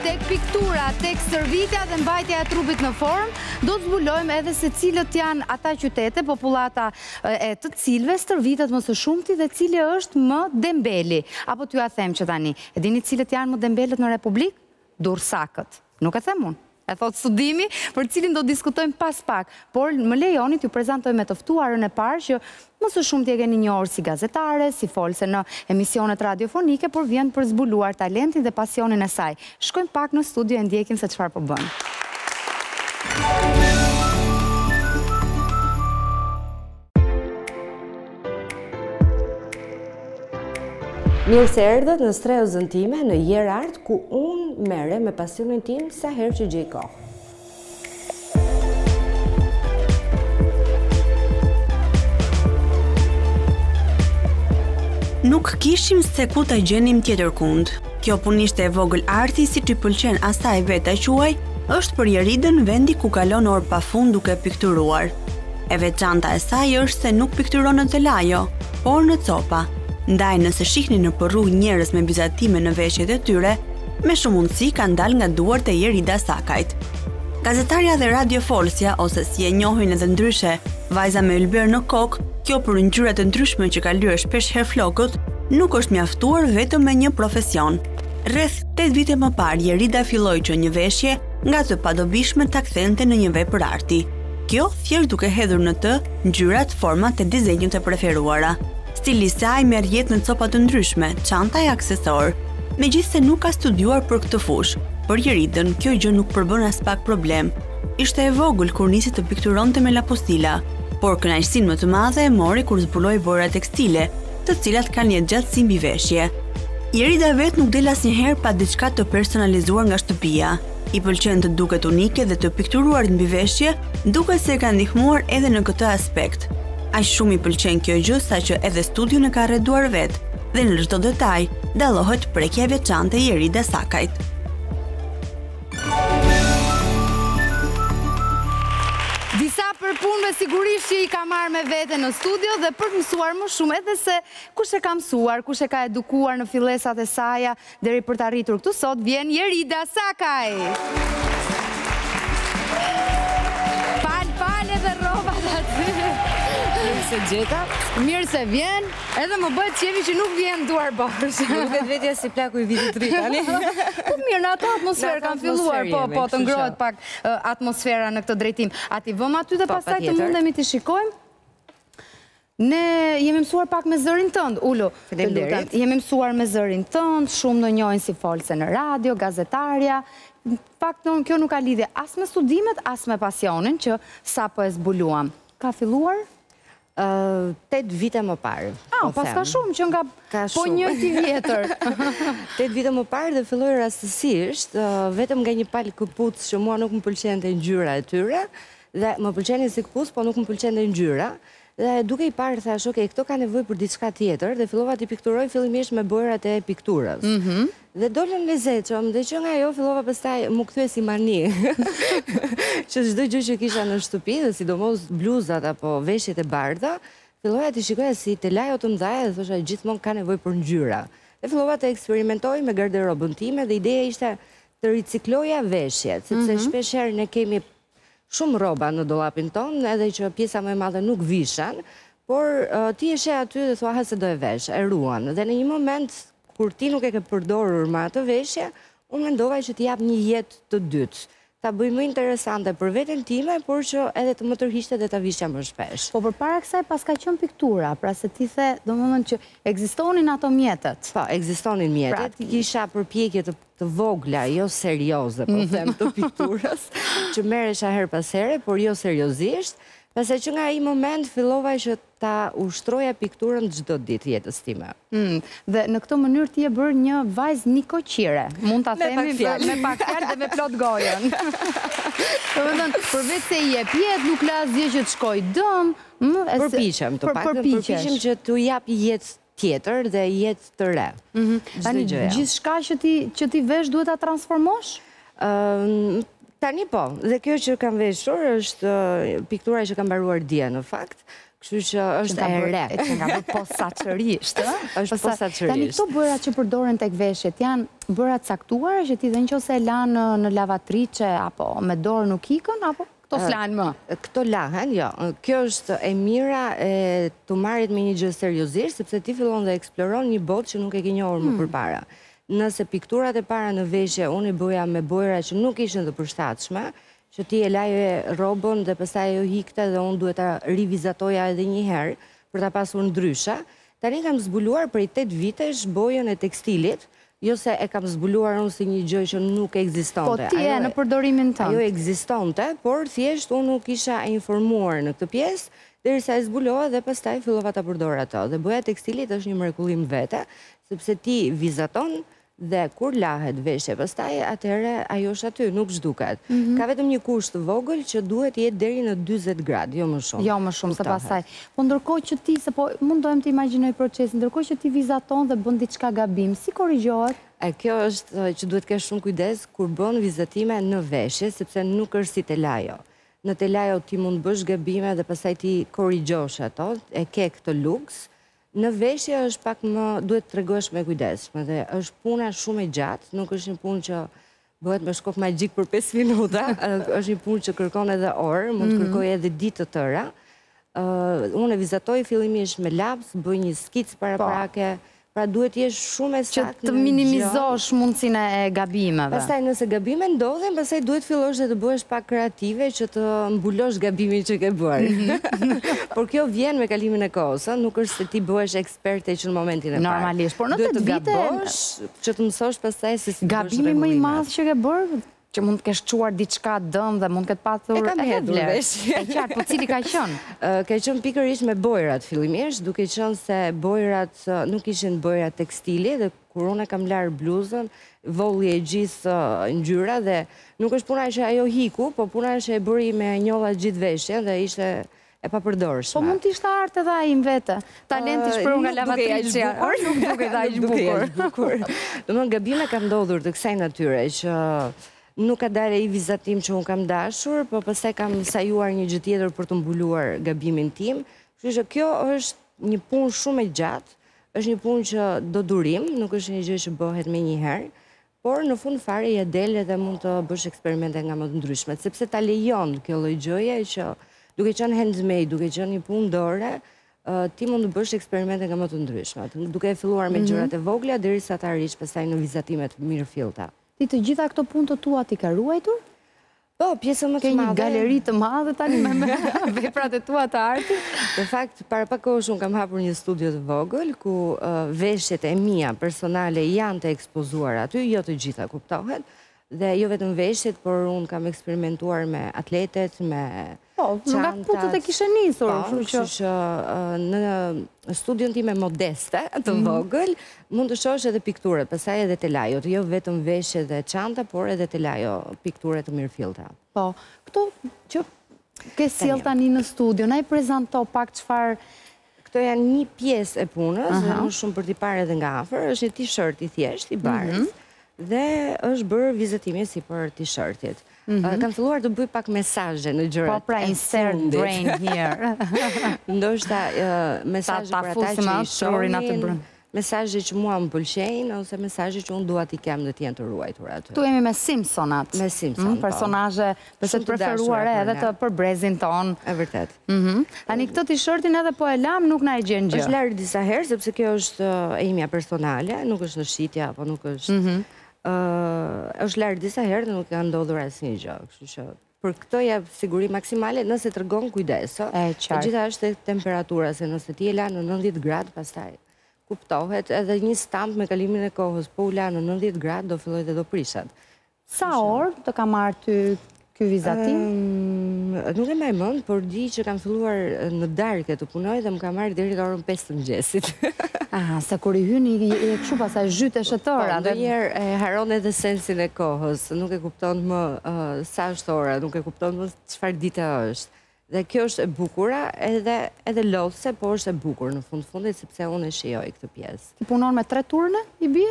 tek piktura, tek stërvitja dhe mbajtja e trupit në formë, do të zbulojmë edhe se cilët janë ata qytete, popullata e të cilëve stërvitet më së shumti dhe cili është më dembeli, apo t'jua them që tani, e dini cilët janë më dembelët në Republikë? Durrsakët. Nuk e them unë. E thotë studimi, për cilin do diskutojmë pas pak, por më lejoni t'ju prezantoj me të ftuarën e parë që më së shumti e keni njohur si gazetare, si folëse në emisionet radiofonike, por vjen për zbuluar talentin dhe pasionin e saj, Shkojmë pak në studio e ndjekim se çfarë po bën. Mirë se erdhët në strehëzën time në Jerart ku unë merrem me pasionin tim sa herë që gjej kohë. Nuk kishim se ku ta gjenim tjetër kund. Kjo punishte e vogël arti siç i pëlqen asaj vetë ta quaj, është për Jeridën vendi ku kalon orë pa fund duke pikturuar. E veçanta e saj është se nuk pikturon në telajo, por në copa. Ndaj nëse shihni nëpër rrugë njerëz me bizatime në veshjet e tyre, me shumë mundësi kanë dalë nga duart e Jerida Sakajt. Gazetarja dhe radiofolësja ose si e njohin edhe ndryshe, vajza me ylber në kokë, kjo për ngjyrat e ndryshme që ka lyer shpesh herë flokët, nuk është mjaftuar vetëm me një profesion. Rreth 8 vite më parë Jerida filloi që një veshje nga ato të padobishme ta kthente në një vepër arti. Kjo thjesht duke hedhur në të ngjyrat, format e dizenjot e preferuara. Stili i saj merr jetë në copa të ndryshme, çanta e aksesorë. Megjithëse nuk ka studiuar për këtë fushë, për Jeridën kjo gjë nuk përbën aspak problem. Ishte e vogël kur nisi të pikturonte me lapostila, por kënaqësinë më të madhe e mori kur zbuloi bojëra tekstile, të cilat kanë jetëgjatësi mbi veshje. Jerida vetë nuk del asnjëherë pa diçka të personalizuar nga shtëpia. I pëlqen të duket unike dhe të pikturuarit mbi veshje duket se e ka ndihmuar edhe në këtë aspekt. Aq shumë i pëlqen kjo gjë saqë edhe studion e ka arreduar vetë. dhe në çdo detaj dallohet prekja e veçantë e Jerida Sakajt. Disa prej punëve sigurisht që i ka marrë me vete në studio dhe për të mësuar më shumë edhe se kush e ka mësuar, kush e ka edukuar në fillesat e saja, Deri për të arritur këtu sot vjen Jerida Sakaj! Palë, palë edhe rrobat aty! Mirë se ju gjeta! Mirë se vjen, edhe më bëhet qejfi që nuk vjen duarbosh. Më duket vetja si plaku i Vitit të Ri tani. Po mirë, në ato atmosferë kanë filluar, po, po, të ngrohet pak atmosfera në këtë drejtim. A t'i vëmë aty dhe po, pasaj të mundemi t'i shikojmë? Ne jemi mësuar pak me zërin tënd, ulu. Të lutem. Jemi mësuar me zërin tënd, shumë të njohin si folëse në radio, gazetaria. Në fakt kjo nuk ka lidhje as me studimet, as me pasionin që sapo e zbuluam. Ka filluar? Tetë vite më parë. A, po paska shumë që nga po goxha i vjetër. Tetë vite më parë dhe filloj rastësisht, vetëm nga një palë këpucë që mua nuk më pëlqente ngjyra e tyre, dhe më pëlqenin si këpucë, po nuk më pëlqente ngjyra, Dhe duke i parë thashë, ok, këto kanë nevojë për diçka tjetër dhe fillova t'i pikturoj fillimisht me bojërat e pikturës. Dhe dolën lezetshëm dhe që nga ajo fillova pastaj m'u kthye si mani që çdo gjë që kisha në shtëpi dhe sidomos bluzat apo veshjet e bardha filloja t'i shikoja si telajo të mëdhaja dhe thosha gjithmonë ka nevojë për ngjyra. Dhe fillova të eksperimentoj me garderobën time dhe ideja ishte të ricikloja veshjet, sepse shpeshherë ne kemi Shumë rroba në dollapin tonë, edhe që pjesa më e madhe nuk vishen, por ti e sheh aty dhe thua hë se do e vesh, e ruan. Dhe në një moment kur ti nuk e ke përdorur më atë veshje, unë mendova që t'i jap një jetë të dytë. Ta bëj më interesante për veten time, por që edhe të më tërhiqte dhe ta vishja më shpesh. Po përpara kësaj paska qenë piktura, pra se ti the, domethënë që ekzistonin ato mjetet. Po, ekzistonin mjetet, kisha përpjekje të të vogla, jo serioze, po mhm. them të pikturës, që merresha herë pas here, por jo seriozisht, pasi që nga ai moment fillova që ta ushtroja pikturën çdo ditë jetës time. Mm, dhe në këtë mënyrë ti je bërë një vajzë nikoqire, mund ta themi me pak fjalë dhe me plot gojën. Domethënë, përveçse i jep jetë, nuk lë asgjë që të shkojë dëm, mm, përpiqem, të paktën përpiqem që të jap jetë tjetër dhe jetë të re. Tani gjithçka që ti që ti vesh duhet ta transformosh? Tani po, dhe kjo që kam veshur është piktura që kam mbaruar dje në fakt, kështu që është e re. Qenka bërë posaçërisht, ë? Është posaçërisht. Tani këto bojëra që përdoren tek veshjet janë bojëra të caktuara që ti dhe në qoftë se e lan në lavatriçe apo me dorë nuk ikin apo? Këto s'lahen më. Këto lahen, jo. Kjo është e mira e të marrit me një gjë seriozisht, sepse ti fillon dhe eksploron një botë që nuk e ke njohur më hmm. përpara. Nëse pikturat e para në veshje, unë i bëja me bojëra që nuk ishin të përshtatshme, që ti e laje rrobën dhe pastaj ajo ikte dhe unë duhet ta rivizatoja edhe një herë për ta pasur ndryshe, Tani kam zbuluar prej tetë vitesh bojën e tekstilit, jo se e kam zbuluar unë si një gjë që nuk ekzistonte. Po ti e në përdorimin tënd. Ajo ekzistonte, por thjesht unë nuk isha e informuar në këtë pjesë, derisa e zbulova dhe pastaj fillova ta përdor atë. Dhe boja e tekstilit është një mrekulli më vete, sepse ti vizaton Dhe kur lahet veshja pastaj, atëherë ajo është aty, nuk zhduket. Ka vetëm një kusht të vogël që duhet të jetë deri në dyzet gradë, jo më shumë. Jo më shumë se pastaj. Po ndërkohë që ti, se po mundohem të imagjinoj procesin, ndërkohë që ti vizaton dhe bën diçka gabim, si korrigjohet? E kjo është që duhet të kesh shumë kujdes kur bën vizatime në veshje, sepse nuk është si telajo. Në telajo ti mund të bësh gabime dhe pastaj t'i korrigjosh ato, e ke këtë luks, Në veshje është pak më duhet të tregohesh më e kujdesshme dhe është puna shumë e gjatë, nuk është një punë që bëhet me shkop magjik për 5 minuta, është një punë që kërkon edhe orë, mund të mhm. kërkojë edhe ditë të tëra. Unë e vizatoj fillimisht me laps, bëj një skicë po. paraprake, pra duhet të jesh shumë e saktë. Që të minimizosh mundësinë e gabimeve. Pastaj nëse gabime ndodhin, pastaj duhet fillosh dhe të bëhesh pak kreative që të mbulosh gabimin që ke bërë. Mhm. Por kjo vjen me kalimin e kohës, ëh, nuk është se ti bëhesh eksperte që në momentin e parë. Normalisht, por në tetë vite. Duhet të gabosh që të mësosh pastaj se si të bësh rregullimet. Gabimi më i madh që ke bërë, që mund të kesh çuar diçka dëm dhe mund të ketë patur edhe vlerë. E kam hedhur veshjen. E qartë, po cili ka qenë? Ka qenë pikërisht me bojërat fillimisht, duke qenë se bojërat nuk ishin bojëra tekstili dhe Kur unë e kam larë bluzën, volli e gjithë ngjyra dhe nuk është puna që ajo iku, po puna ishte që e bëri me njolla gjithë veshjen dhe ishte e papërdorshme. Po mund të ishte art edhe ai më vete. Talent i shprehur nga lavatriçja. Nuk dukej dhe aq bukur. bukur. Domethënë gabime kanë ndodhur të kësaj natyre që nuk ka dalë ai vizatim që unë kam dashur, po pastaj kam sajuar një gjë tjetër për të mbuluar gabimin tim. Kështu që kjo është një punë shumë e gjatë Është një punë që do durim, nuk është një gjë që bëhet menjëherë, por në fund fare ia del edhe mund të bësh eksperimente nga më të ndryshmet, sepse ta lejon kjo lloj gjëje që duke qenë handmade, duke qenë një punë dore, ti mund të bësh eksperimente nga më të ndryshmet, duke e filluar me mhm. gjërat e vogla derisa të arrish pastaj në vizatime të mirëfillta. Ti të gjitha këto punë të tua i ke ruajtur? Po, pjesën më të madhe. Ke një galeri të madhe tani me me veprat e tua të artit? Në fakt, para pak kohësh unë kam hapur një studio të vogël, ku veshjet e mia personale janë të ekspozuar aty, jo të gjitha kuptohet, dhe jo vetëm veshjet, por unë kam eksperimentuar me atletet, me... Po, nga puthet e kishe nisur, po, kështu që... që në studion time modeste, të mhm. vogël, mund të shohësh edhe pikturat, pastaj edhe telajot, jo vetëm veshje dhe çanta, por edhe telajo piktura të mirëfillta. Po, këto që ke sjellë tani në studio, na i prezanto pak çfarë Këto janë një pjesë e punës, dhe më shumë për t'i parë edhe nga afër, është një t-shirt i thjeshtë, i bardhë, dhe është bërë vizatimi sipër t-shirtit. Kam filluar të bëj pak mesazhe në gjërat e fundit. Po pra, insert brain here. Ndoshta mesazhe për ata që i shohin. Mesazhet që mua më pëlqejnë ose mesazhet që unë dua t'i kem dhe të jenë të ruajtura aty. Këtu jemi me Simpsonat. Me Simpson, po. Personazhe të preferuara edhe të për brezin tonë. E vërtetë. Mhm. Tani këtë tishërtin edhe po e lamë, nuk na e gjen gjë. Është larë disa herë sepse kjo është e imja personale, nuk është në shitje apo nuk është. Ëh, është larë disa herë dhe nuk ka ndodhur asnjë gjë, kështu që Për këtë jep siguri maksimale nëse tregon kujdes, ë. E qartë. E gjitha është tek temperatura, se nëse ti e la në nëntëdhjetë gradë, pastaj kuptohet edhe një stamp me kalimin e kohës, po u la në nëntëdhjetë gradë do fillojë dhe do prishet. Sa orë të ka marrë ty ky vizatim? Ëh, nuk e mbaj mend, por di që kam filluar në darkë të punoj dhe më ka marrë deri në orën pesë të mëngjesit. Aha, se kur i hyn ti kështu pastaj zhytesh e tëra. Po, ndonjëherë e harron edhe sensin e kohës, nuk e kupton më Sa është ora, nuk e kupton më çfarë dite është. Dhe kjo është e bukura edhe edhe lodhëse, po është e bukur në fund fundit sepse unë e shijoj këtë pjesë. Ti punon me tre turne i bie?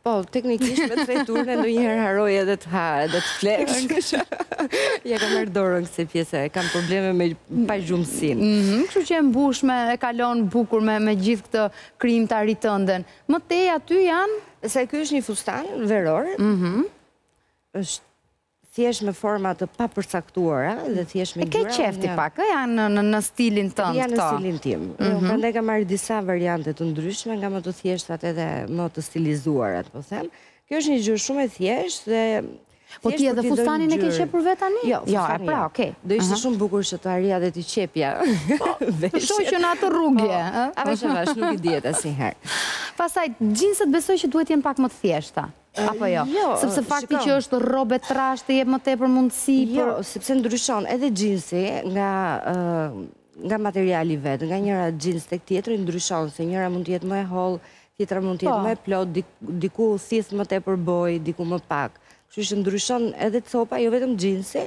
Po, teknikisht me tre turne ndonjëherë harroj edhe të ha, edhe të flesh. ia kam marrë dorën kësaj pjese, kam probleme me pagjumësinë. Mm -hmm, kështu që e mbush me, e kalon bukur me, me gjithë këtë krijimtari tënden. Më tej aty janë... Se ky është një fustan veror, mm -hmm. Është thjesht me forma të papërcaktuara dhe thjesht me ngjyra. E ke qejf ti pak, ë janë në në stilin tënd këto. Janë në stilin tim. Mm -hmm. Prandaj kam marrë disa variante të ndryshme, nga më të thjeshtat edhe më të stilizuarat, po them. Kjo është një gjë shumë e thjeshtë dhe Po ti edhe fustanin e ke qepur vetë tani? Jo, jo, e pra, okay. Do ishte shumë bukur që të arrija dhe t'i qepja. Po, të shoh që në atë rrugë. Po, avash, avash, nuk i dihet asnjëherë. Pastaj, xhinset besoj që duhet jenë pak më të thjeshta. Apo jo? Jo, shiko. Sepse fakti që është rrobë e trashë të jep më tepër mundësi për... Jo, sepse ndryshon edhe xhinsi nga nga materiali vetë, nga njëra xhins tek tjetri ndryshon, se njëra mund të jetë më e hollë, tjetra mund të jetë po. më e plotë, diku thith më tepër bojë, diku më pak. Kështu që ndryshon edhe copa, jo vetëm xhinsi,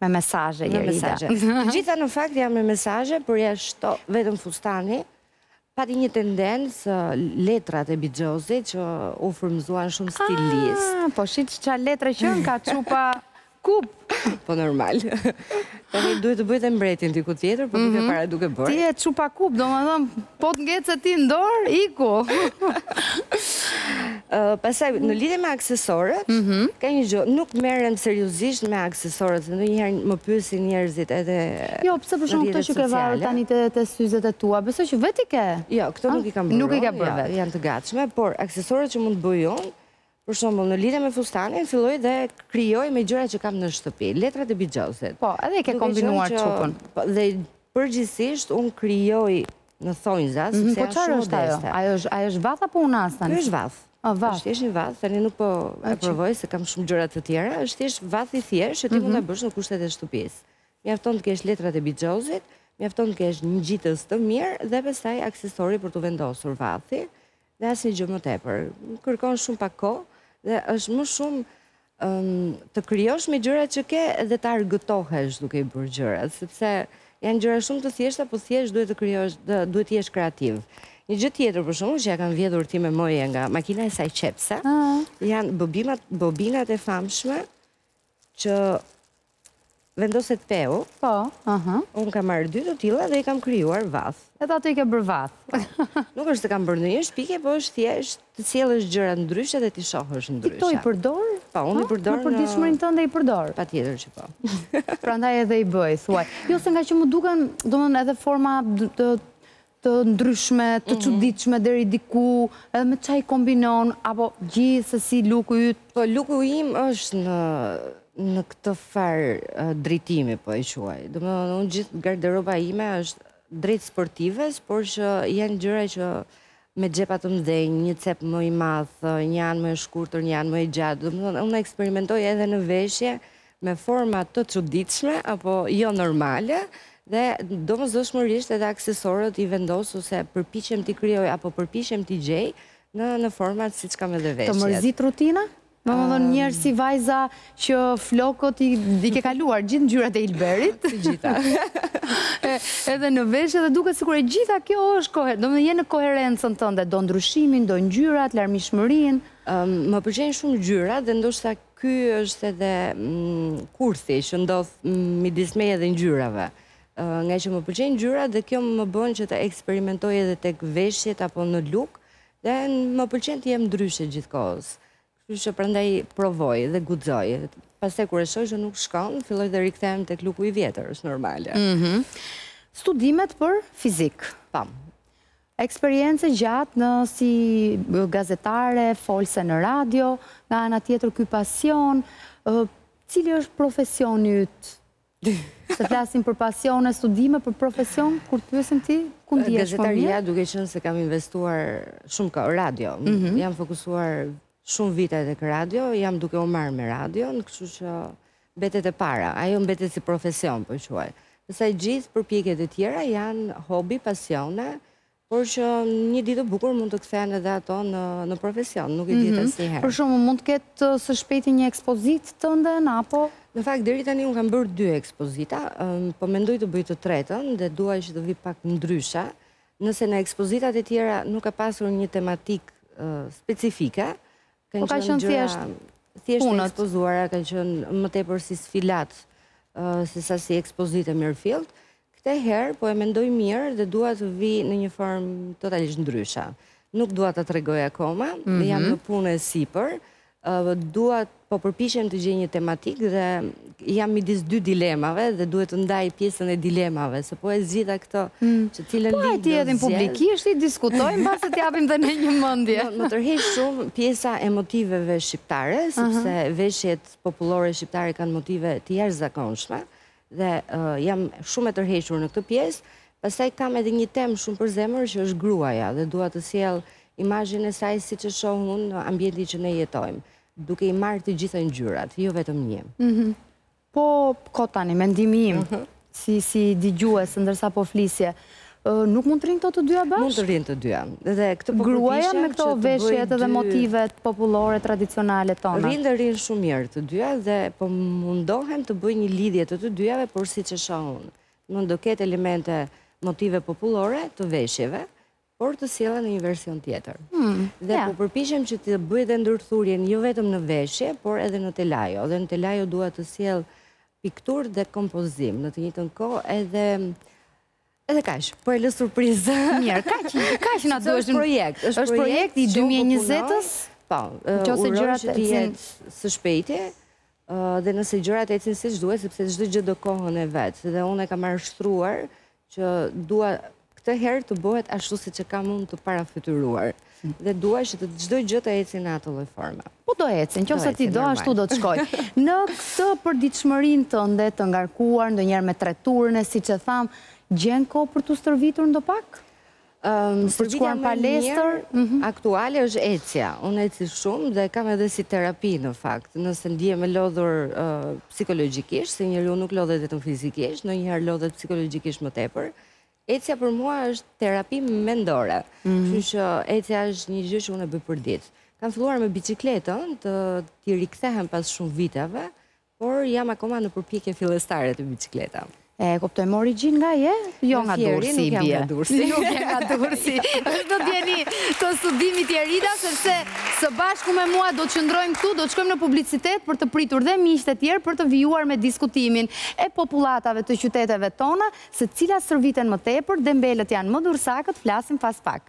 Me mesazhe, Irida. Me mesazhe. Të gjitha në fakt janë me mesazhe, por përjashto vetëm fustani. Pati një tendencë letrat e bixhozit që u frymëzuan shumë stilistë. Ah, po shi çfarë letre qenka çupa kupë. Po normal. Tani duhet të bëjë dhe mbretin diku tjetër, po duke mhm. para duke bërë. Ti e çupa kupë, domethënë Po të ngece ti në dorë, iku. Pastaj në lidhje me aksesorët, mhm. ka një gjë, nuk merrem seriozisht me aksesorët, se ndonjëherë më pyesin njerëzit edhe Jo, pse për shembull këto që ke varet tani te te syzet e tua, besoj që vetë i ke. Jo, këto nuk i kam bërë. Nuk i ke bërë vetë. Janë të gatshme, por aksesorët që mund të bëj unë, Për shembull, në lidhje me fustanin, filloj dhe krijoj me gjërat që kam në shtëpi, letrat e bixhozit. Po, edhe e ke kombinuar çupën. Dhe përgjithësisht unë krijoj në thonjza, sepse po janë shumë modeste. Po çfarë është ajo? Ajo është vath apo unazë? Ky është vath. Ah, vath. Është thjesht një vath, tani nuk po e provoj se kam shumë gjëra të tjera, është thjesht vath i thjeshtë që ti mund ta, mhm. bësh në kushtet e shtëpisë. Mjafton të kesh letrat e bixhozit, mjafton të kesh një gjitës të mirë dhe pastaj aksesori për të vendosur vathi dhe asnjë gjë më tepër. Kërkon shumë pak kohë dhe është më shumë të krijosh me gjërat që ke dhe të argëtohesh duke i bërë gjërat, sepse janë gjëra shumë të thjeshta, po thjesht duhet të krijosh, duhet të jesh kreativ. Një gjë tjetër për shembull që ia kanë vjedhur sime mëme nga makina e saj qepse, janë bobinat e famshme që vendoset peu. Po, aha. Unë kam marrë dy të tilla dhe i kam krijuar vath. Edhe atë i ke bërë vath. Nuk është se kam bërë ndonjë shpikje, po është thjesht të sjellësh gjëra ndryshe dhe t'i shohësh ndryshe. Ti këto i përdor? Po, unë i përdor në përditshmërinë tënde i përdor. Patjetër që po. Prandaj edhe i bëj, thuaj. Jo se nga që m'u dukën, domethënë edhe forma të ndryshme, të çuditshme deri diku, edhe me ça i kombinon, apo gjithsesi luku yt? Po luku im është në në këtë farë drejtimi po e quaj. Domethënë unë gjithë garderoba ime është drejt sportives, por që janë gjëra që me xhepa të mëdhenj, një cep më i madh, një anë më e shkurtër, një anë më e gjatë. Domethënë unë eksperimentoj edhe në veshje, me forma të çuditshme apo jo normale dhe domosdoshmërisht edhe aksesorët i vendos ose përpiqem t'i krijoj apo përpiqem t'i gjej në në format siç kam edhe veshjet. Të mërzit rutina? Domethënë njihesh si vajza që flokët i i ke kaluar gjithë ngjyrat e ylberit. Të gjitha. Edhe në veshje dhe duket sikur e gjitha kjo është kohe, domethënë je në koherencën tënde, do ndryshimin, do ngjyrat, larmishmërinë. Më pëlqejnë shumë ngjyrat dhe ndoshta Ky është edhe kurthi që ndodh midis meje dhe ngjyrave. Nga që më pëlqejnë ngjyrat dhe kjo më bën që të eksperimentoj edhe tek veshjet apo në luk dhe më pëlqen të jem ndryshe gjithë kohës. Kështu që prandaj provoj dhe guxoj. Pastaj kur e shoh që nuk shkon, filloj dhe rikthehem tek luku i vjetër, është normale. Studimet për fizik. Po. Eksperiencë e gjatë në si gazetare, folse në radio, nga ana tjetër ky pasion, cili është profesioni yt? Se flasim për pasione, studime, për profesion, kur të pyesim ti, ku ndihesh më mirë? Gazetaria, duke qenë se kam investuar shumë ka radio, mhm. jam fokusuar shumë vite tek radio, jam duke u marrë me radio, kështu që Mbetet e para, ajo mbetet si profesion, po. Pastaj gjithë përpjekjet e tjera janë hobi, pasione, por që një ditë të bukur mund të kthehen edhe ato në në profesion, nuk i dihet mhm. asnjëherë. Për shembull mund të ketë së shpejti një ekspozitë tënden apo Në fakt deri tani unë kam bërë dy ekspozita, po mendoj të bëj të tretën dhe dua që të vij pak ndryshe. Nëse në ekspozitat e tjera nuk ka pasur një tematikë specifike, Po ka qenë thjesht thjesht të ekspozuara, ka qenë më tepër si sfilatë sesa si ekspozitë e mirëfilltë. Këtë herë po e mendoj mirë dhe dua të vij në një formë totalisht ndryshe. Nuk dua ta tregoj akoma, mm -hmm. jam në punë e sipër, dua të po përpiqem të gjej një tematikë dhe Jam midis dy dilemave dhe duhet të ndaj pjesën e dilemave, se po e zgjidha këto, që cilën linjë do zgjedh. Po hajde t'i hedhim publikisht, t'i diskutojmë, mbase të japim dhe ne një mendje. Më tërheq shumë pjesa e motiveve shqiptare, sepse veshjet popullore shqiptare kanë motive të jashtëzakonshme dhe jam shumë e tërhequr në këtë pjesë. Pastaj kam edhe një temë shumë për zemër që është gruaja dhe dua të sjell imazhin e saj siç e shoh unë në ambientin që ne jetojmë. Duke i marrë të gjitha ngjyrat, jo vetëm një. Mhm. Po, shiko tani, mendimi im, mhm. si, si dëgjues, ndërsa po flisje, nuk mund të rrinë këto të dyja bashkë? Mund të rrinë të dyja. Dhe këtë po Gruaja me këto veshjet dhe motivet popullore, tradicionale tona. Rrinë dhe rrinë shumë mirë të dyja dhe po mundohem të bëj një lidhje të të dyjave, por siç e shoh unë. Do ketë elemente motive popullore të veshjeve, por të sjella në një version tjetër. Hmm, dhe ja. po përpiqem që të bëj dhe ndërthurjen jo vetëm në veshje, por edhe në telajo. Dhe në telajo dua të sjell pikturë dhe kompozim në të njëjtën kohë edhe Edhe kaq, po e lë surprizë. Mirë, kaq, kaq na duhet. Është projekt. Është projekt, projekt i 2020-s. Po, besoj që të jetë së shpejti, dhe nëse gjërat ecin siç duhet, sepse çdo gjë do kohën e vet. Dhe unë e kam parashtruar që dua këtë herë të bëhet ashtu siç e kam unë të parafytyruar dhe dua që të çdo gjë të ecë në atë lloj forme. Po do ecë, në qoftë se ti do ashtu do të shkojë. Në këtë përditshmërinë tënde të ngarkuar ndonjëherë me tre turne siç e thamë, gjen kohë për t'u stërvitur ndopak? Për të shkuar në palestër, aktuale është ecja. Unë eci shumë dhe kam edhe si terapi në fakt. Nëse ndihem e lodhur psikologjikisht, se njeriu nuk lodhet vetëm fizikisht, ndonjëherë lodhet psikologjikisht më tepër, ecja për mua është terapi mendore. Kështu që ecja është një gjë që unë e bëj përditë. Kam filluar me biçikletën, të t'i rikthehem pas shumë viteve, Por jam akoma në përpjekje fillestare te biçikleta. E kuptoj, me origjinë nga je? Jo nga Durrësi, i bie. Nuk je nga Durrësi. Është do t'jemi te studimi, Erida, sepse së bashku me mua do të qëndrojmë këtu, do të shkojmë në publicitet për të pritur dhe miqtë e tjerë për të vijuar me diskutimin e popullatave të qyteteve tona, se cilat stërviten më tepër, dembelët janë më durrsakët, flasim pas pak.